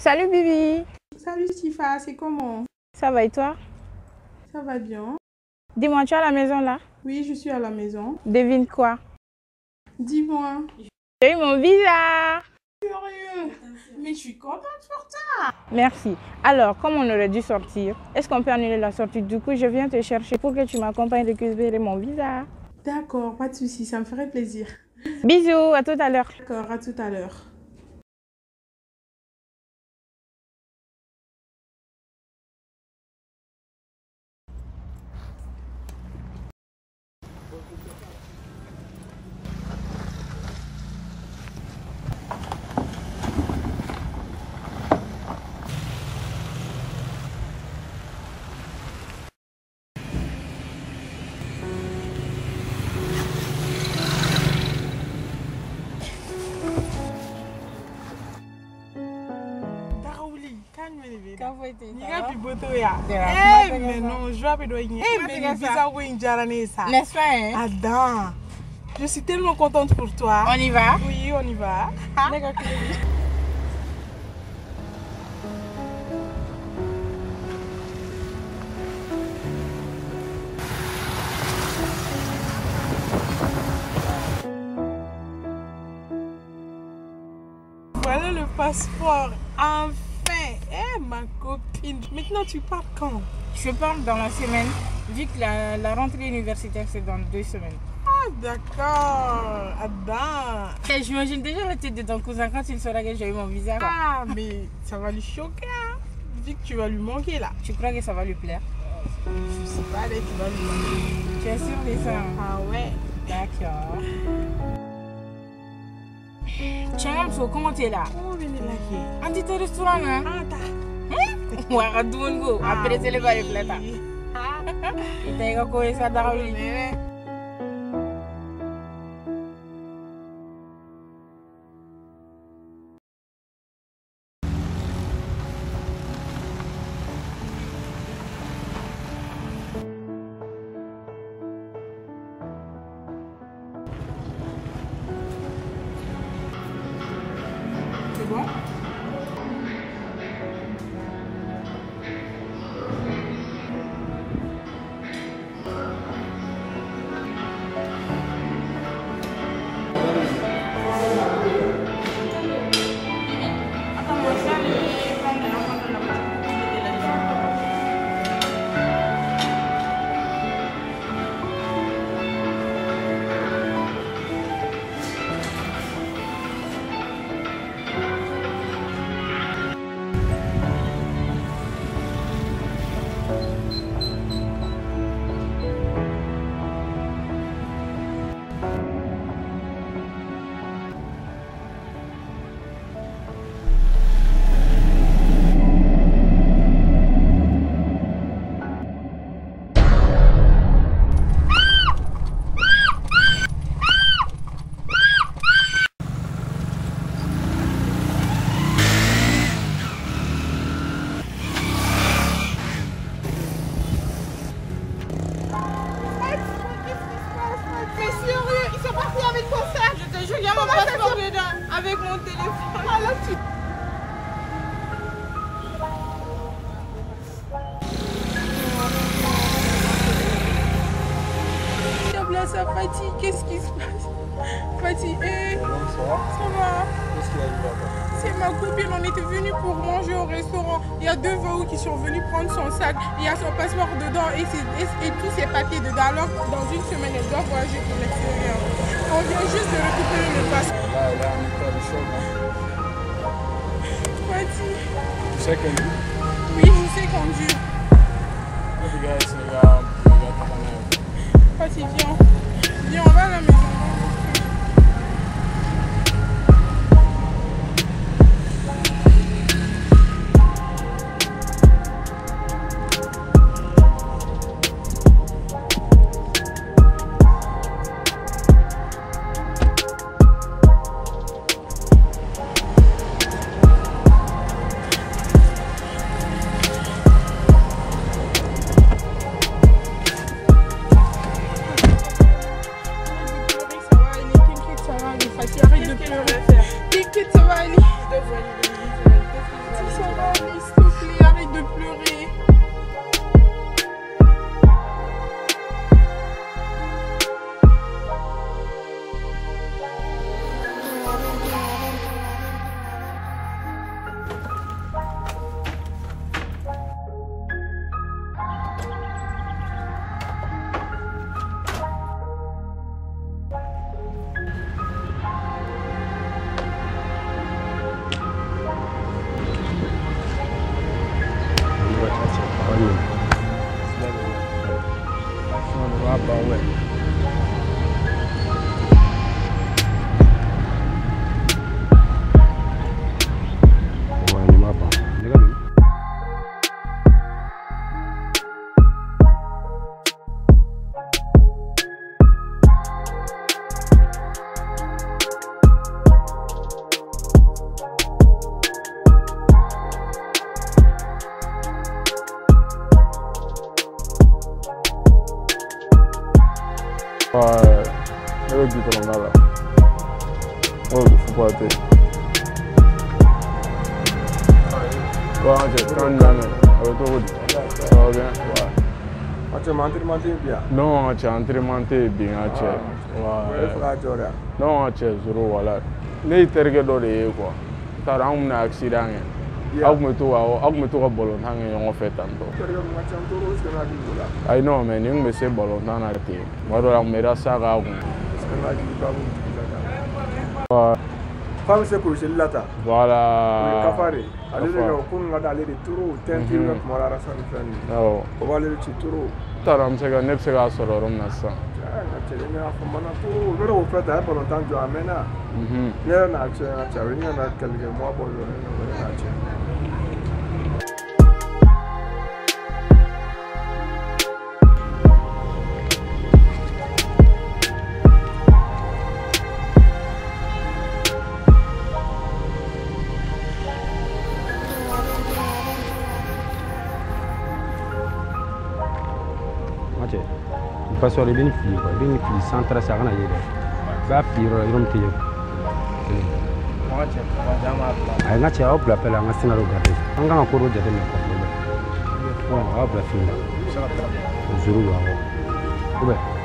Salut Bibi. Salut Tifa, c'est comment? Ça va et toi? Ça va bien. Dis-moi, tu es à la maison là? Oui, je suis à la maison. Devine quoi? Dis-moi. J'ai eu mon visa. Sérieux? Mais je suis contente pour toi. Merci. Alors, comme on aurait dû sortir, est-ce qu'on peut annuler la sortie? Du coup, je viens te chercher pour que tu m'accompagnes récupérer mon visa. D'accord, pas de souci, ça me ferait plaisir. Bisous, à tout à l'heure. D'accord, à tout à l'heure. Calme bébé. Nigga bi boto ya. Yeah, Eh, mais non, je vais pas Eh, mais Matega visa où il jarane ça. N'est-ce pas hein? Adam, je suis tellement contente pour toi. On y va? Oui, on y va. D'accord. Voilà le passeport. Enfin. Eh, ma copine. Maintenant, tu pars quand? Je pars dans la semaine, vu que la, la rentrée universitaire c'est dans deux semaines. Ah, d'accord. Adam. Et J'imagine déjà la tête de ton cousin quand il saura que j'ai eu mon visa. quoi. Ah, mais ça va lui choquer. Hein? Vu que tu vas lui manquer là. Tu crois que ça va lui plaire? Je sais pas, là, tu vas lui manquer. Tu es sûr de ça? Hein? Ah ouais. D'accord. Chamso, oh, comment tu es là Comment tu es là Un petit restaurant, hein Ah, t'as. Ouais, à tout le monde, après, c'est le bar de plata. Ah, t'as encore eu ça dans le lit. Avec mon téléphone Ah là, tu... Ça fatigue, qu'est-ce qui se passe? Fatih, ça va? C'est ma copine, on était venus pour manger au restaurant. Il y a deux Vaou qui sont venus prendre son sac. Il y a son passeport dedans et, ses- et- et tous ses papiers dedans. Alors, dans une semaine, elle doit voyager pour l'extérieur. On vient juste de récupérer le passeport. Là, on est pas le. Fatih, Tu sais oui, je sais conduire. les gars, c'est viens. Viens, on va à la maison. far never beat Olongala. What was the football thing? Well, I'm just trying to I was told. So, yeah. Ace mantri mantri bia? No, ace antri mantri bia ace. Wa. Ah, Wele fuka jora. No, ace zuru wala. Ne terke do de ye kwa. Tara amu. Aw kun bɛ to ka aw kun bɛ to ka balontan kɛ ɲɔgɔn fɛ tan tɔ Terikɛ mun ka ca n toro est ce que n hakili b'o la. ayi non mais nin kun bɛ se balontan na ten tuma dɔ la a kun bɛ da sa k'a kun Est ce que n hakili b'a kun tigi la tan. Wa- F'a bɛ se kɔlɔsili la tan. O ye voilà kafa de. Ale de Kafa. ka ko min ka d'ale de toro tɛntiri bɛ kuma la arasa ni fɛn ninnu. awɔ O b'ale de ci toro. n t'a dɔn an bɛ se ka ne bɛ se k'a sɔrɔ yɔrɔ min na sisan Cɛ n ka cɛ ne y'a fɔ mana toro o bɛ o fɛ ta a ye balontan jɔ a mɛnna. Mhm. Ne yɛrɛ n'a cɛ n ka cɛ a bɛ ne ka quelques mois bɔ dɔrɔn ne ko ne n'a cɛ. Parce que i bɛ nin fili quoi. I bɛ nin fili sans stress a kana ye dɛ i b'a fili yɔrɔ la yɔrɔ min tɛ ye a ye n ka cɛ aw bila pɛlɛ an ka scénario garder an kan ka ko dɔ jateminɛ quoi problème bon a y'a bila film la zoro don awɔ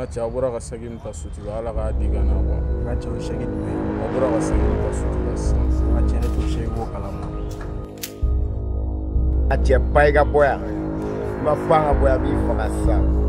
n ka cɛ aw bɔra ka saki min ta sotigi ala k'a di ka na quoi n ka cɛw sɛgɛ jumɛn aw bɔra ka saki min ta sotigi la sisan n ka cɛ ne t'o sɛgɛ ko kalama a cɛ ba i ka bɔ yan i ma ban ka bɔ yan b'i faga sisan